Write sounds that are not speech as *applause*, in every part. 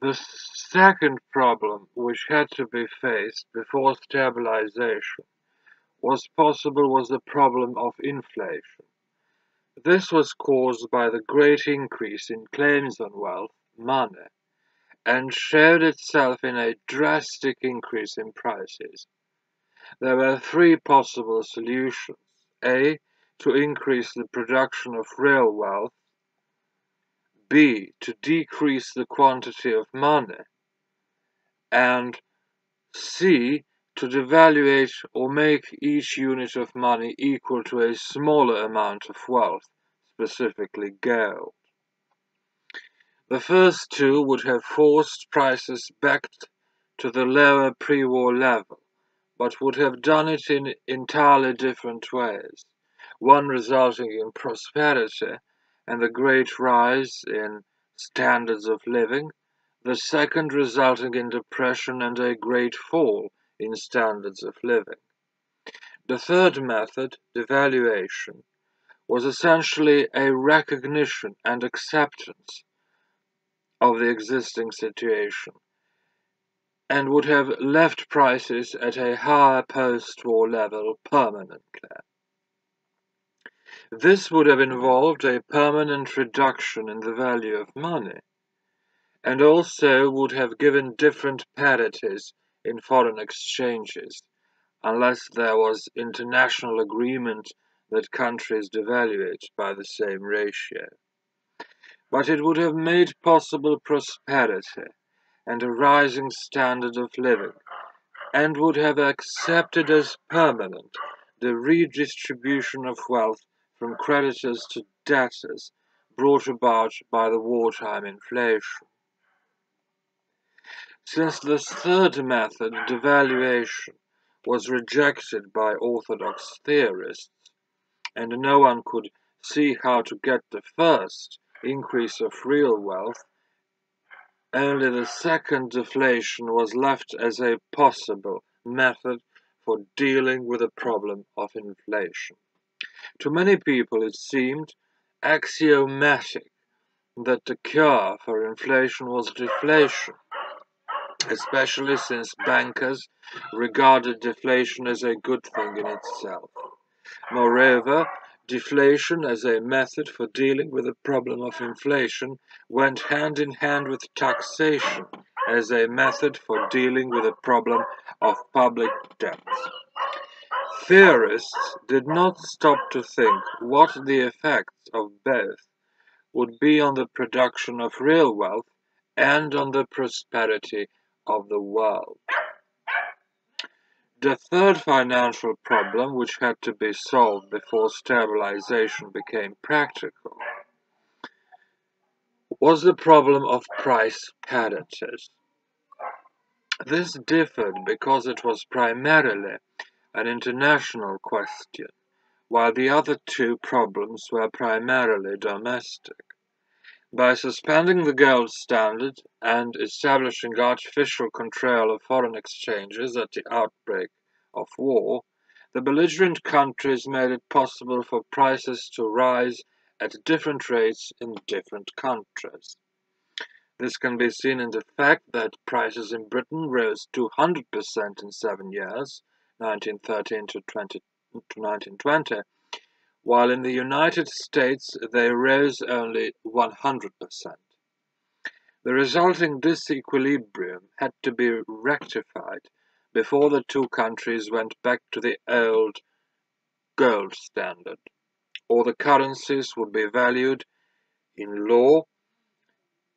The second problem which had to be faced before stabilization was possible was the problem of inflation. This was caused by the great increase in claims on wealth, money, and showed itself in a drastic increase in prices. There were three possible solutions. A. To increase the production of real wealth b. to decrease the quantity of money, and c. to devaluate or make each unit of money equal to a smaller amount of wealth, specifically gold. The first two would have forced prices back to the lower pre-war level, but would have done it in entirely different ways, one resulting in prosperity and the great rise in standards of living, the second resulting in depression and a great fall in standards of living. The third method, devaluation, was essentially a recognition and acceptance of the existing situation and would have left prices at a higher post-war level permanently. This would have involved a permanent reduction in the value of money, and also would have given different parities in foreign exchanges, unless there was international agreement that countries devaluate by the same ratio. But it would have made possible prosperity and a rising standard of living, and would have accepted as permanent the redistribution of wealth from creditors to debtors brought about by the wartime inflation. Since this third method, devaluation, was rejected by orthodox theorists, and no one could see how to get the first increase of real wealth, only the second deflation was left as a possible method for dealing with the problem of inflation. To many people it seemed axiomatic that the cure for inflation was deflation, especially since bankers regarded deflation as a good thing in itself. Moreover, deflation as a method for dealing with the problem of inflation went hand in hand with taxation as a method for dealing with the problem of public debts. Theorists did not stop to think what the effects of both would be on the production of real wealth and on the prosperity of the world. The third financial problem which had to be solved before stabilization became practical was the problem of price parities. This differed because it was primarily an international question, while the other two problems were primarily domestic. By suspending the gold standard and establishing artificial control of foreign exchanges at the outbreak of war, the belligerent countries made it possible for prices to rise at different rates in different countries. This can be seen in the fact that prices in Britain rose 200% in seven years, 1913 to, 20, to 1920, while in the United States they rose only 100%. The resulting disequilibrium had to be rectified before the two countries went back to the old gold standard, or the currencies would be valued in law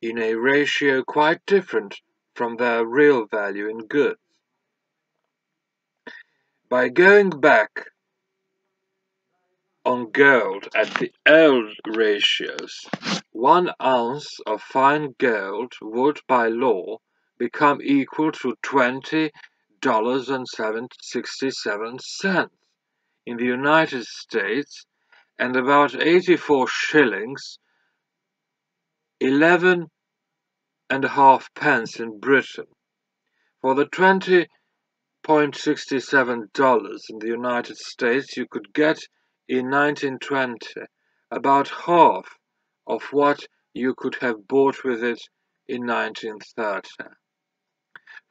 in a ratio quite different from their real value in goods. By going back on gold at the old ratios, one ounce of fine gold would by law become equal to twenty dollars and sixty-seven cents in the United States and about 84 shillings, 11 and a half pence in Britain. For the 20 $0.67 in the United States, you could get in 1920 about half of what you could have bought with it in 1930.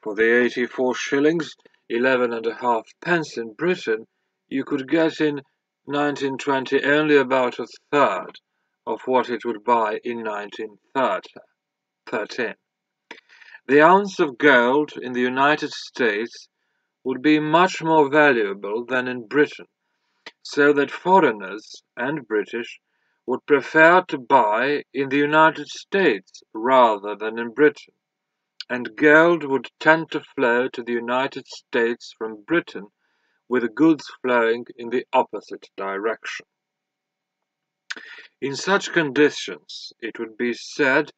For the 84 shillings, 11 and a half pence in Britain, you could get in 1920 only about a third of what it would buy in 1913. The ounce of gold in the United States would be much more valuable than in Britain, so that foreigners and British would prefer to buy in the United States rather than in Britain, and gold would tend to flow to the United States from Britain with goods flowing in the opposite direction. In such conditions, it would be said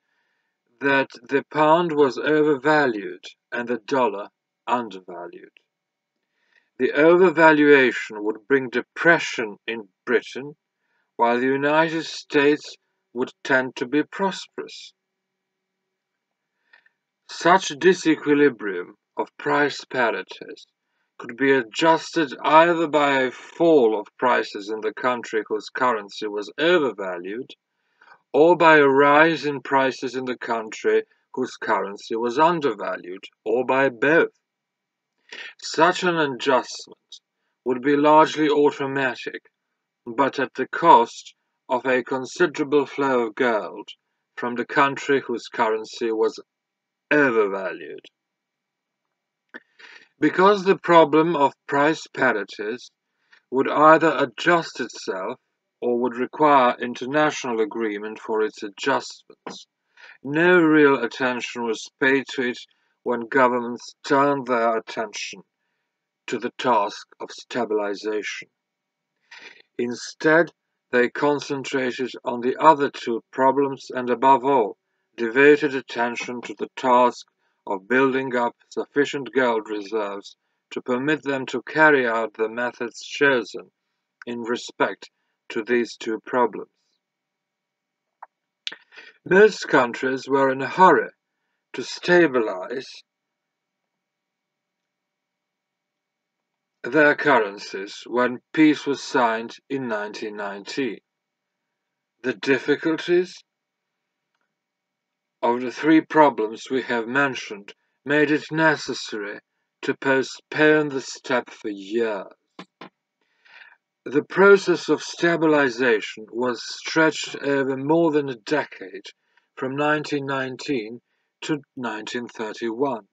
that the pound was overvalued and the dollar undervalued. The overvaluation would bring depression in Britain, while the United States would tend to be prosperous. Such disequilibrium of price parities could be adjusted either by a fall of prices in the country whose currency was overvalued, or by a rise in prices in the country whose currency was undervalued, or by both. Such an adjustment would be largely automatic, but at the cost of a considerable flow of gold from the country whose currency was overvalued. Because the problem of price parities would either adjust itself or would require international agreement for its adjustments, no real attention was paid to it when governments turned their attention to the task of stabilization. Instead, they concentrated on the other two problems and above all, devoted attention to the task of building up sufficient gold reserves to permit them to carry out the methods chosen in respect to these two problems. Most countries were in a hurry to stabilize their currencies when peace was signed in 1919. The difficulties of the three problems we have mentioned made it necessary to postpone the step for years. The process of stabilization was stretched over more than a decade, from 1919 to 1931.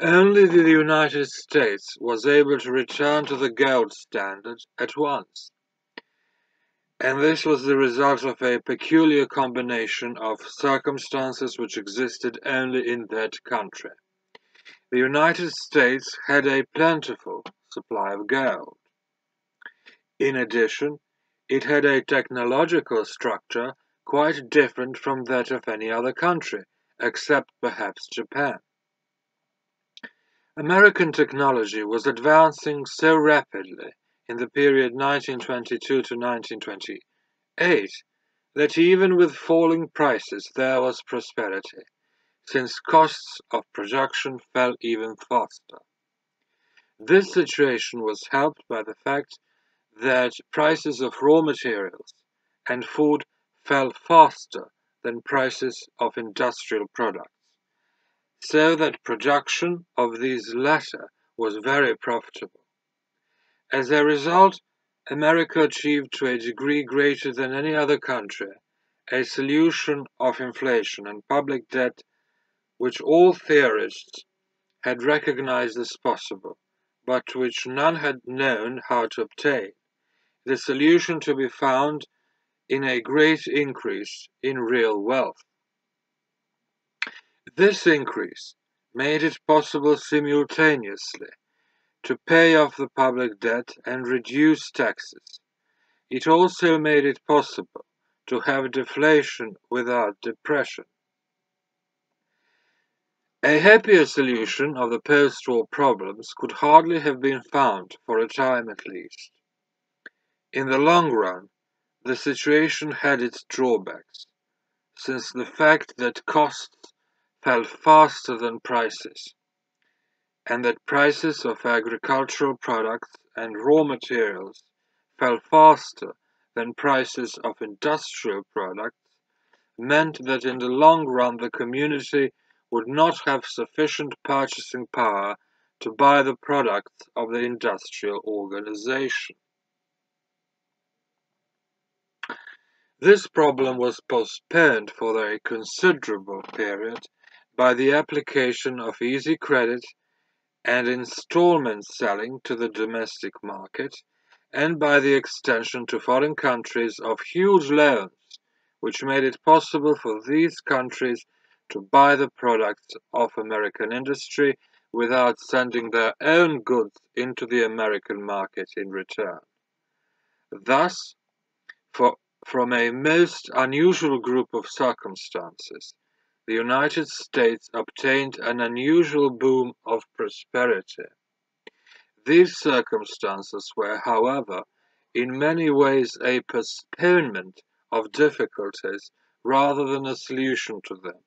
Only the United States was able to return to the gold standard at once and this was the result of a peculiar combination of circumstances which existed only in that country. The United States had a plentiful supply of gold. In addition, it had a technological structure quite different from that of any other country, except perhaps Japan. American technology was advancing so rapidly in the period 1922 to 1928 that even with falling prices there was prosperity, since costs of production fell even faster. This situation was helped by the fact that prices of raw materials and food fell faster than prices of industrial products, so that production of these latter was very profitable. As a result, America achieved to a degree greater than any other country a solution of inflation and public debt which all theorists had recognized as possible, but which none had known how to obtain. The solution to be found in a great increase in real wealth. This increase made it possible simultaneously to pay off the public debt and reduce taxes. It also made it possible to have deflation without depression. A happier solution of the post-war problems could hardly have been found, for a time at least. In the long run, the situation had its drawbacks, since the fact that costs fell faster than prices and that prices of agricultural products and raw materials fell faster than prices of industrial products meant that in the long run the community would not have sufficient purchasing power to buy the products of the industrial organization. This problem was postponed for a considerable period by the application of easy credit and installment selling to the domestic market and by the extension to foreign countries of huge loans which made it possible for these countries to buy the products of American industry without sending their own goods into the American market in return. Thus, for, from a most unusual group of circumstances, the United States obtained an unusual boom of prosperity. These circumstances were, however, in many ways a postponement of difficulties rather than a solution to them,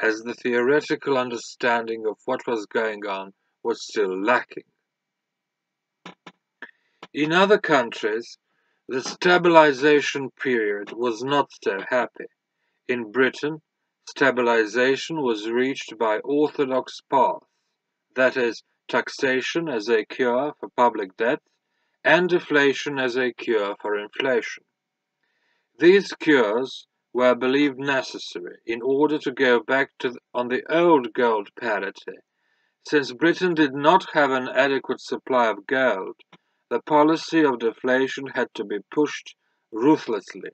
as the theoretical understanding of what was going on was still lacking. In other countries, the stabilization period was not so happy. In Britain, Stabilization was reached by orthodox paths, that is, taxation as a cure for public debt and deflation as a cure for inflation. These cures were believed necessary in order to go back to the, on the old gold parity. Since Britain did not have an adequate supply of gold, the policy of deflation had to be pushed ruthlessly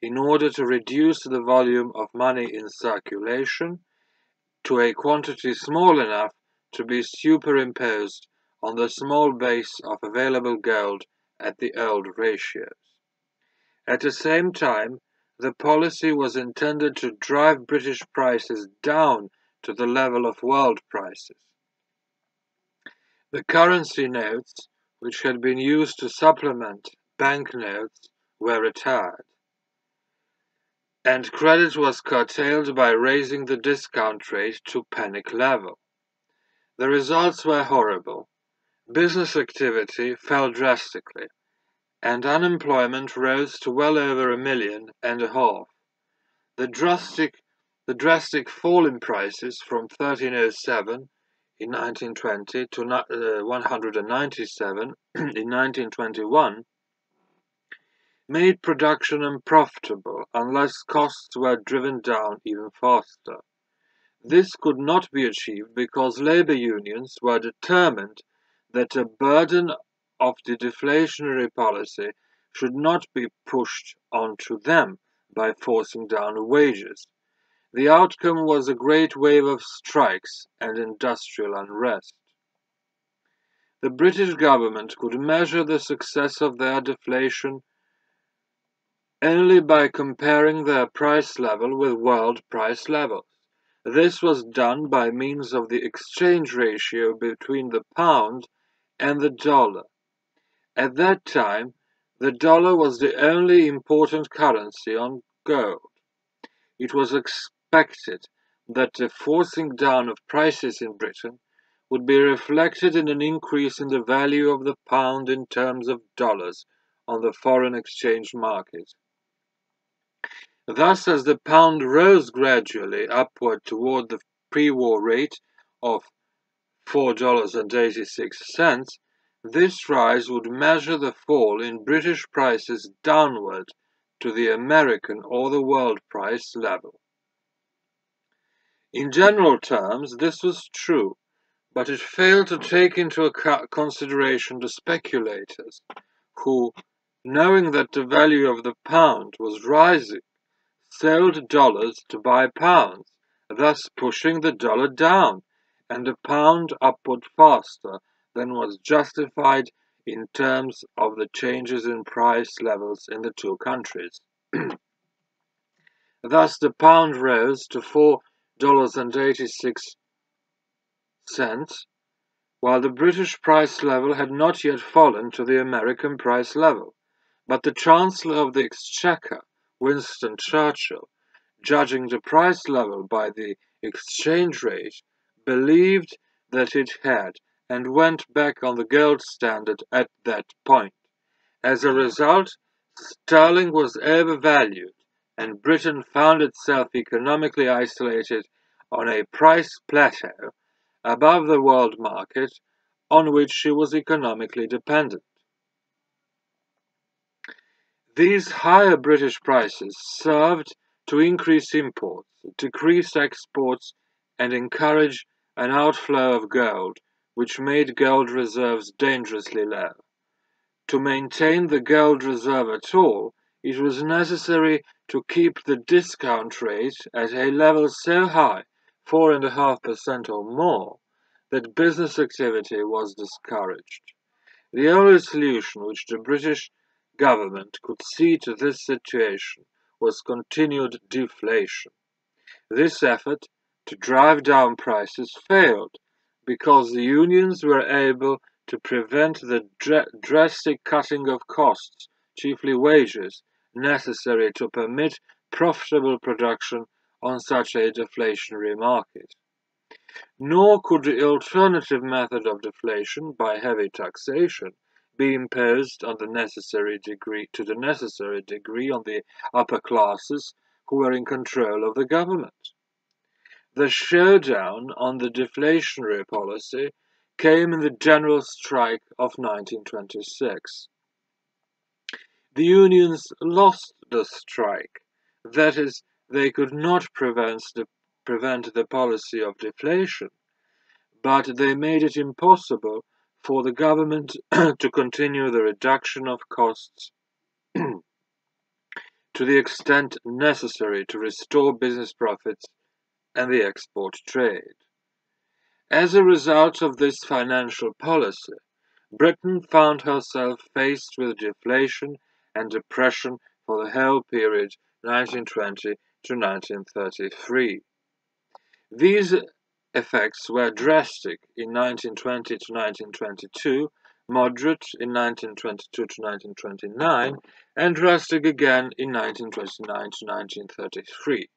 in order to reduce the volume of money in circulation to a quantity small enough to be superimposed on the small base of available gold at the old ratios. At the same time, the policy was intended to drive British prices down to the level of world prices. The currency notes, which had been used to supplement banknotes, were retired and credit was curtailed by raising the discount rate to panic level. The results were horrible. Business activity fell drastically, and unemployment rose to well over a million and a half. The drastic, the drastic fall in prices from 1307 in 1920 to uh, 197 *clears throat* in 1921 made production unprofitable unless costs were driven down even faster. This could not be achieved because labor unions were determined that a burden of the deflationary policy should not be pushed onto them by forcing down wages. The outcome was a great wave of strikes and industrial unrest. The British government could measure the success of their deflation only by comparing their price level with world price levels. This was done by means of the exchange ratio between the pound and the dollar. At that time, the dollar was the only important currency on gold. It was expected that the forcing down of prices in Britain would be reflected in an increase in the value of the pound in terms of dollars on the foreign exchange market. Thus as the pound rose gradually upward toward the pre-war rate of $4.86, this rise would measure the fall in British prices downward to the American or the world price level. In general terms, this was true, but it failed to take into consideration the speculators, who, knowing that the value of the pound was rising, sold dollars to buy pounds, thus pushing the dollar down and the pound upward faster than was justified in terms of the changes in price levels in the two countries. *clears throat* Thus the pound rose to $4.86, cents, while the British price level had not yet fallen to the American price level. But the Chancellor of the Exchequer Winston Churchill, judging the price level by the exchange rate, believed that it had and went back on the gold standard at that point. As a result, sterling was overvalued and Britain found itself economically isolated on a price plateau above the world market on which she was economically dependent. These higher British prices served to increase imports, decrease exports, and encourage an outflow of gold, which made gold reserves dangerously low. To maintain the gold reserve at all, it was necessary to keep the discount rate at a level so high, 4.5% or more, that business activity was discouraged. The only solution which the British government could see to this situation was continued deflation. This effort to drive down prices failed because the unions were able to prevent the dr drastic cutting of costs, chiefly wages, necessary to permit profitable production on such a deflationary market. Nor could the alternative method of deflation by heavy taxation be imposed on the necessary degree to the necessary degree on the upper classes who were in control of the government. The showdown on the deflationary policy came in the general strike of 1926. The unions lost the strike, that is, they could not prevent the, prevent the policy of deflation, but they made it impossible for the government *clears throat* to continue the reduction of costs *clears throat* to the extent necessary to restore business profits and the export trade. As a result of this financial policy, Britain found herself faced with deflation and depression for the whole period 1920 to 1933. These effects were drastic in 1920 to 1922, moderate in 1922 to 1929, and drastic again in 1929 to 1933.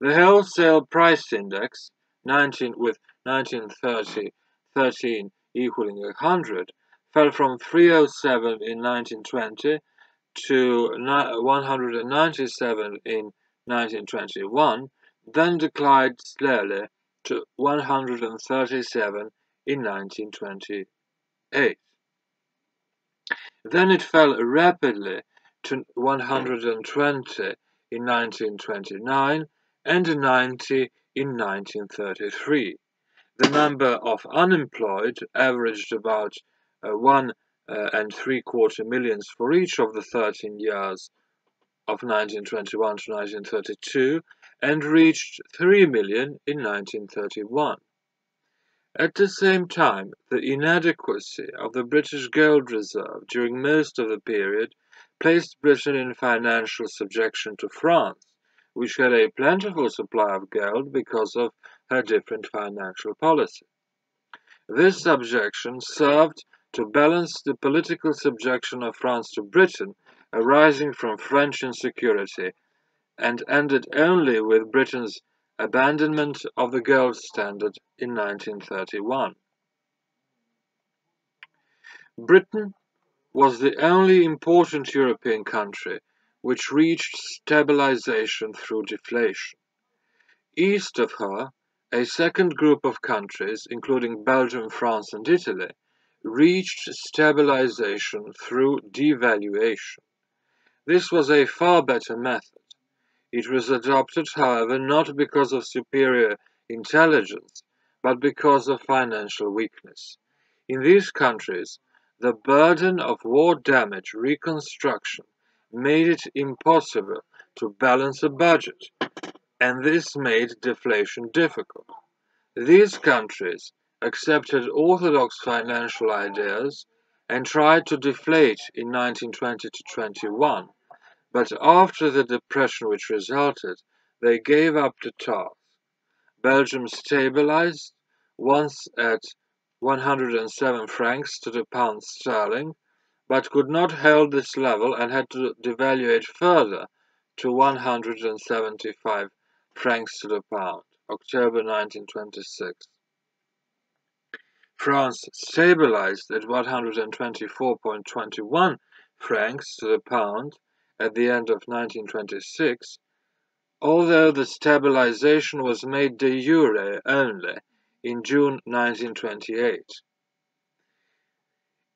The wholesale price index, 19 with 1930 13 equaling 100, fell from 307 in 1920 to 197 in 1921, then declined slowly to 137 in 1928. Then it fell rapidly to 120 in 1929 and 90 in 1933. The number of unemployed averaged about uh, one uh, and three quarter millions for each of the 13 years of 1921 to 1932 and reached 3 million in 1931. At the same time, the inadequacy of the British gold reserve during most of the period placed Britain in financial subjection to France, which had a plentiful supply of gold because of her different financial policy. This subjection served to balance the political subjection of France to Britain arising from French insecurity and ended only with Britain's abandonment of the gold standard in 1931. Britain was the only important European country which reached stabilization through deflation. East of her, a second group of countries, including Belgium, France, and Italy, reached stabilization through devaluation. This was a far better method it was adopted, however, not because of superior intelligence, but because of financial weakness. In these countries, the burden of war damage reconstruction made it impossible to balance a budget, and this made deflation difficult. These countries accepted orthodox financial ideas and tried to deflate in 1920 to 21 but after the depression which resulted, they gave up the task. Belgium stabilized, once at 107 francs to the pound sterling, but could not hold this level and had to devaluate further to 175 francs to the pound, October 1926. France stabilized at 124.21 francs to the pound at the end of 1926, although the stabilization was made de jure only in June 1928.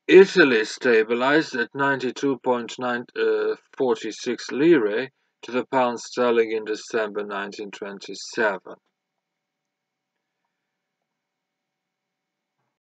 Italy stabilized at 92.46 uh, lire to the pound sterling in December 1927.